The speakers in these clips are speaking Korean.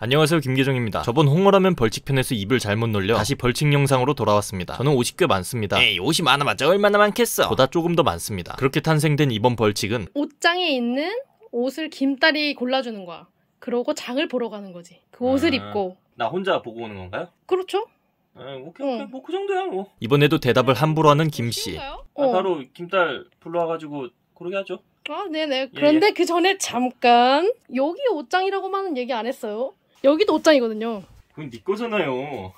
안녕하세요 김계정입니다. 저번 홍어라면 벌칙편에서 입을 잘못 놀려 다시 벌칙 영상으로 돌아왔습니다. 저는 옷이 꽤 많습니다. 에이 옷이 많아봤자 얼마나 많겠어. 보다 조금 더 많습니다. 그렇게 탄생된 이번 벌칙은 옷장에 있는 옷을 김딸이 골라주는 거야. 그러고 장을 보러 가는 거지. 그 옷을 아. 입고. 나 혼자 보고 오는 건가요? 그렇죠? 오케이 오케이. 뭐그 정도야 뭐. 이번에도 대답을 함부로 하는 김씨. 쉬운가요? 어. 김딸 불러와가지고 고르게 하죠. 아, 네네. 예, 그런데 그 전에 잠깐 여기 옷장이라고만은 얘기 안 했어요. 여기도 옷장이거든요. 그건 네 거잖아요.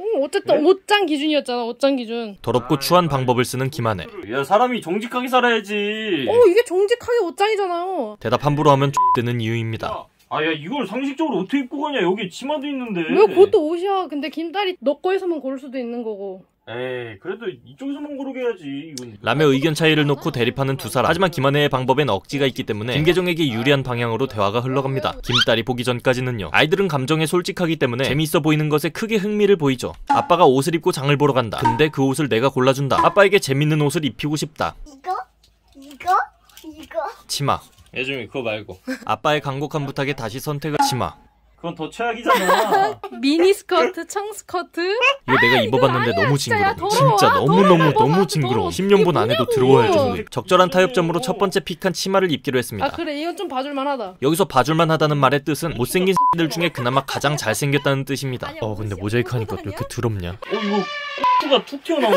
음, 어쨌든 그래? 옷장 기준이었잖아. 옷장 기준. 더럽고 추한 방법을 쓰는 김한혜. 야 사람이 정직하게 살아야지. 어, 이게 정직하게 옷장이잖아요. 대답 함부로 하면 X되는 이유입니다. 아, 야, 이걸 상식적으로 어떻게 입고 가냐? 여기 치마도 있는데. 왜 그것도 옷이야? 근데 김딸이 너 거에서만 고를 수도 있는 거고. 에이, 그래도 이쪽에서만 고르게 해야지. 이건. 라며 의견 차이를 놓고 대립하는 두 사람. 하지만 김한혜의 방법엔 억지가 있기 때문에 김계정에게 유리한 방향으로 대화가 흘러갑니다. 김딸이 보기 전까지는요. 아이들은 감정에 솔직하기 때문에 재미있어 보이는 것에 크게 흥미를 보이죠. 아빠가 옷을 입고 장을 보러 간다. 근데 그 옷을 내가 골라준다. 아빠에게 재밌는 옷을 입히고 싶다. 이거? 이거? 이거? 치마. 예중이 그거 말고. 아빠의 간곡한 부탁에 다시 선택을 치마. 그건 더 최악이잖아. 미니 스커트, 청 스커트. 이거 내가 입어봤는데 아니야, 너무 진짜. 징그러워. 야, 더러워. 진짜 아, 너무 너무 더러워. 너무 더러워. 징그러워. 이게 10년 본 안에도 뭐냐고. 들어와야 할 정도. 적절한 타협점으로 첫 번째 픽한 치마를 입기로 했습니다. 아, 그래. 이건 좀 봐줄만 하다. 여기서 봐줄만 하다는 말의 뜻은 못생긴 들 중에 그나마 가장 잘생겼다는 뜻입니다. 어 근데 모자이크 하니까 왜 이렇게 더럽냐? 어, 이거 X가 툭 튀어나와.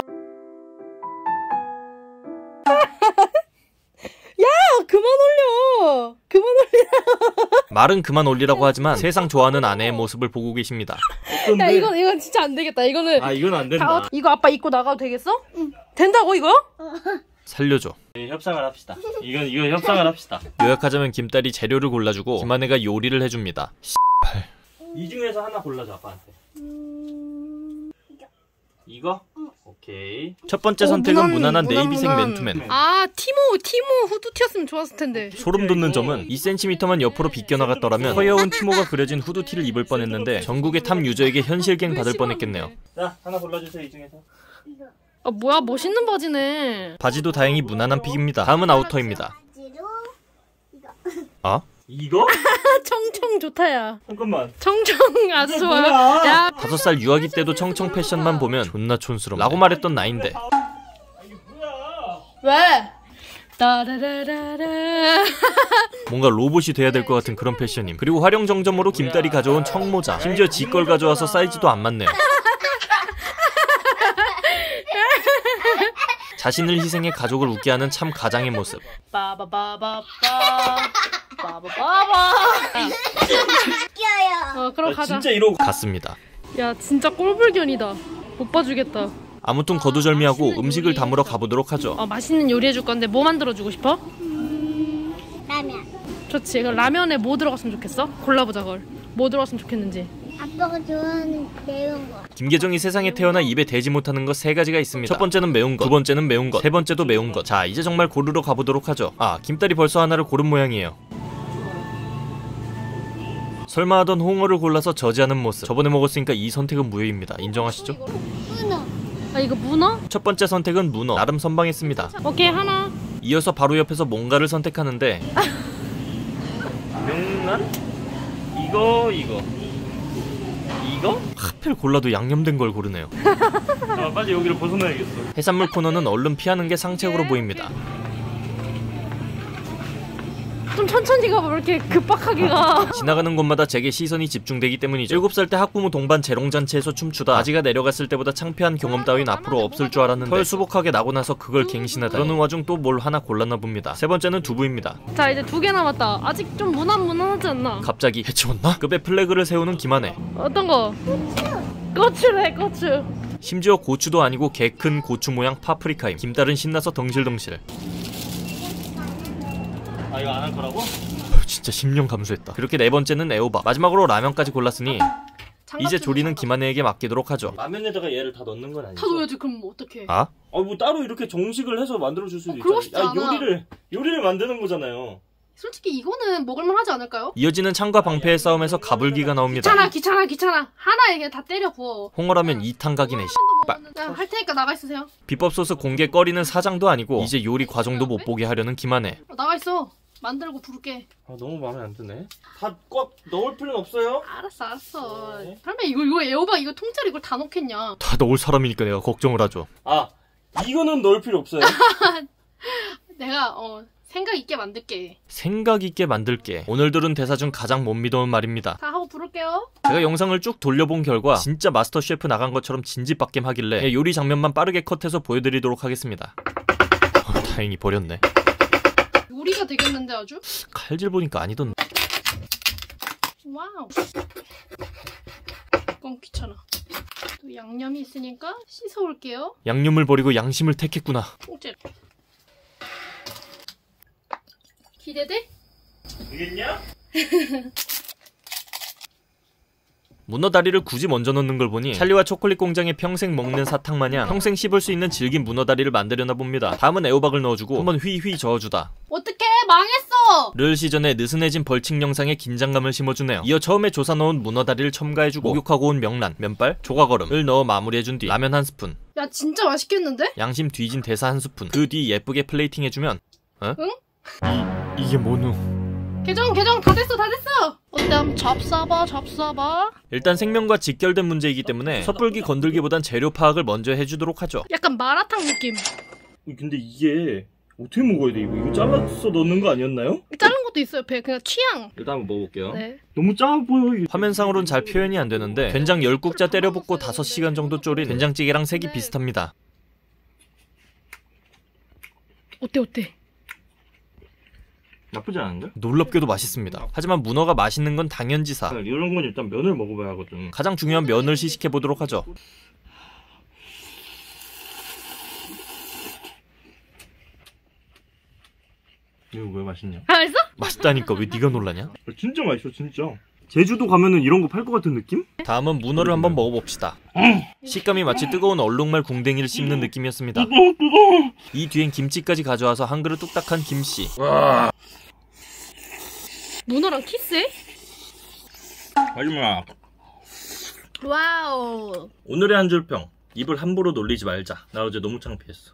말은 그만 올리라고 하지만 세상 좋아하는 아내의 모습을 보고 계십니다. 야, 이건, 이건 진짜 안 되겠다. 이거는. 아, 이건 안 다, 된다. 이거 아빠 입고 나가도 되겠어? 된다고, 이거? 살려줘. 네, 협상을 합시다. 이건, 이거 협상을 합시다. 요약하자면 김딸이 재료를 골라주고 김아내가 요리를 해줍니다. 이 중에서 하나 골라줘, 아빠한테. 음... 이거? 오케이. 첫 번째 어, 선택은 무난, 무난한 무난, navy색 무난. 맨투맨. 아, 티모, 티모 후드티였으면 좋았을 텐데. 소름 돋는 점은 2cm만 옆으로 비껴나갔더라면 귀여운 티모가 그려진 후드 티를 입을 뻔했는데 전국의 top user에게 현실갱 받을 뻔했겠네요. 자, 하나 골라주세요, 이 중에서. 아, 뭐야, 멋있는 바지네. 바지도 다행히 무난한 pick입니다. 다음은 outer입니다. 아? 이거? 아, 청청 좋다, 야. 잠깐만. 청청 아주 좋아요. 야, 다섯 살 유아기 때도 청청 패션만 보면 존나 촌스러워 라고 말했던 나인데 이게 뭐야? 왜? 따라라라라. 뭔가 로봇이 돼야 될 것 같은 그런 패션임 그리고 활용 정점으로 김딸이 가져온 청모자 심지어 지 걸 가져와서 사이즈도 안 맞네요 자신을 희생해 가족을 웃게 하는 참 가장의 모습 빠바바바바. 빠바바바. 웃겨요. 어, 그럼 아, 가자. 진짜 이러고. 같습니다 야, 진짜 꼴불견이다. 못 봐주겠다. 아무튼 거두절미하고 음식을 담으러 가보도록 하죠 어, 맛있는 요리 해줄 건데 뭐 만들어주고 싶어? 라면. 좋지. 그럼 라면에 뭐 들어갔으면 좋겠어? 골라보자, 그걸. 뭐 들어갔으면 좋겠는지. 아빠가 좋아하는 매운 거. 김계정이 세상에 태어나 입에 대지 못하는 것 세 가지가 있습니다. 첫 번째는 매운 것, 두 번째는 매운 것, 세 번째도 매운 것. 자, 이제 정말 고르러 가보도록 하죠. 아, 김딸이 벌써 하나를 고른 모양이에요. 설마 하던 홍어를 골라서 저지하는 모습. 저번에 먹었으니까 이 선택은 무효입니다. 인정하시죠? 문어. 아, 이거 문어? 첫 번째 선택은 문어. 나름 선방했습니다. 오케이, 하나. 이어서 바로 옆에서 뭔가를 선택하는데 명란? 이거, 이거. 이거? 하필 골라도 양념된 걸 고르네요. 아, 빨리 여기를 벗어나야겠어. 해산물 코너는 얼른 피하는 게 상책으로 보입니다. 좀 천천히 가봐. 왜 이렇게 급박하게 가. 지나가는 곳마다 제게 시선이 집중되기 때문이죠. 7살 때 학부모 동반 재롱잔치에서 춤추다 아지가 내려갔을 때보다 창피한 경험 따윈 앞으로 없을 줄 알았는데 털 수복하게 나고 나서 그걸 갱신하다 그러는 와중 또 뭘 하나 골랐나 봅니다. 세 번째는 두부입니다. 자, 이제 두 개 남았다. 아직 좀 무난무난하지 않나? 갑자기 해치웠나? 급의 플래그를 세우는 김한혜. 어떤 거? 고추래, 고추. 심지어 고추도 아니고 개 큰 고추 모양 파프리카임. 김딸은 신나서 덩실덩실. 아, 이거 안 할 거라고? 헐, 진짜 10년 감수했다. 그렇게 네 번째는 애호박. 마지막으로 라면까지 골랐으니 이제 조리는 김한혜에게 맡기도록 하죠. 라면에다가 얘를 다 넣는 건 아니죠? 다 넣어야지. 그럼 어떡해. 아? 아, 뭐 따로 이렇게 정식을 해서 만들어줄 수도 어, 그러고 싶지. 않아. 요리를, 요리를 만드는 거잖아요. 솔직히 이거는 먹을만 하지 않을까요? 이어지는 창과 방패의 싸움에서 가불기가 나옵니다. 귀찮아, 귀찮아, 귀찮아. 하나 이게 다 때려 부어. 홍어라면 이탄각이네 야, 할 테니까 나가 있으세요. 비법 소스 공개 꺼리는 사장도 아니고 이제 요리 과정도 못 보게 하려는 김한혜. 어, 나가 있어. 만들고 부를게. 아 너무 마음에 안 드네. 다 꽉 넣을 필요는 없어요. 알았어, 알았어. 네. 설마 이거 이거 에어박 이거 통째로 이걸 다 넣겠냐? 다 넣을 사람이니까 내가 걱정을 하죠. 아 이거는 넣을 필요 없어요. 내가 어 생각 있게 만들게. 생각 있게 만들게. 오늘 들은 대사 중 가장 못 믿어온 말입니다. 다 하고 부를게요. 제가 영상을 쭉 돌려본 결과 진짜 마스터 셰프 나간 것처럼 진지박겜 하길래 요리 장면만 빠르게 컷해서 보여드리도록 하겠습니다. 어, 다행히 버렸네. 요리가 되겠는데 아주? 칼질 보니까 아니던데. wow. 이건 귀찮아. 또 양념이 있으니까 씻어올게요. 양념을 버리고 양심을 택했구나. 통째로. 기대돼? 되겠냐? 문어 다리를 굳이 먼저 넣는 걸 보니 찰리와 초콜릿 공장의 평생 먹는 사탕 마냥 평생 씹을 수 있는 질긴 문어 다리를 만들려나 봅니다. 다음은 애호박을 넣어주고 한번 휘휘 저어주다. 어떡해 망했어! 를 시전에 느슨해진 벌칙 영상에 긴장감을 심어주네요. 이어 처음에 조사 놓은 문어 다리를 첨가해주고 목욕하고 온 명란, 면발, 조각얼음을 넣어 마무리해준 뒤 라면 한 스푼, 야 진짜 맛있겠는데? 양심 뒤진 대사 한 스푼, 그 뒤 예쁘게 플레이팅 해주면 어? 응? 이, 이게 뭐누? 개정 개정 다 됐어 다 됐어! 어때 한번 잡숴봐 잡숴봐 일단 생명과 직결된 문제이기 때문에 섣불리 건들기보단 재료 파악을 먼저 해주도록 하죠. 약간 마라탕 느낌 근데 이게 어떻게 먹어야 돼 이거? 이거 잘라서 넣는 거 아니었나요? 자른 것도 있어요 배 그냥 취향 일단 한번 먹어볼게요. 네 너무 작아 보여. 이게. 화면상으로는 잘 표현이 안 되는데 된장 10국자 때려 붓고 5시간 정도 졸인 된장찌개랑 색이 비슷합니다. 어때 어때? 나쁘지 않은데? 놀랍게도 맛있습니다. 하지만 문어가 맛있는 건 당연지사. 이런 건 일단 면을 먹어봐야 하거든. 가장 중요한 면을 시식해 보도록 하죠. 이거 왜 맛있냐? 알았어? 맛있다니까 왜 네가 놀라냐? 진짜 맛있어 진짜. 제주도 가면은 이런 거 팔 것 같은 느낌? 다음은 문어를 한번 먹어봅시다. 식감이 마치 뜨거운 얼룩말 궁뎅이를 씹는 느낌이었습니다. 이 뒤엔 김치까지 가져와서 한 그릇 뚝딱한 김씨. 문어랑 키스해? 마지막. wow 오늘의 한 줄평. 입을 함부로 놀리지 말자. 나 어제 너무 창피했어.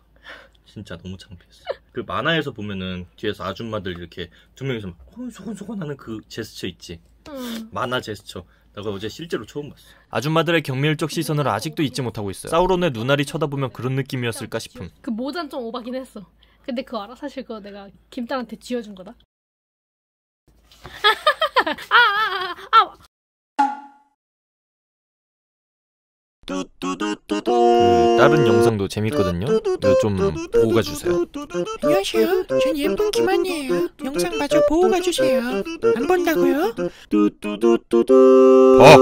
진짜 너무 창피했어. 그 만화에서 보면은 뒤에서 아줌마들 이렇게 두 명이서 막 소곤소곤 하는 그 제스처 있지. 음. 만화 제스처. 내가 어제 실제로 처음 봤어. 아줌마들의 경멸적 시선을 아직도 잊지 못하고 있어요. 사우론의 눈알이 쳐다보면 그런 느낌이었을까 싶음. 그 모자는 좀 오바긴 했어 근데 그거 알아? 사실 그거 내가 김딸한테 지어준 거다 아아아아 아, 아, 그 다른 영상도 재밌거든요. 좀 보고 가주세요. 안녕하세요. 전 예쁜 김한이에요. 영상 마저 보고 가주세요. 안 본다고요? 봐.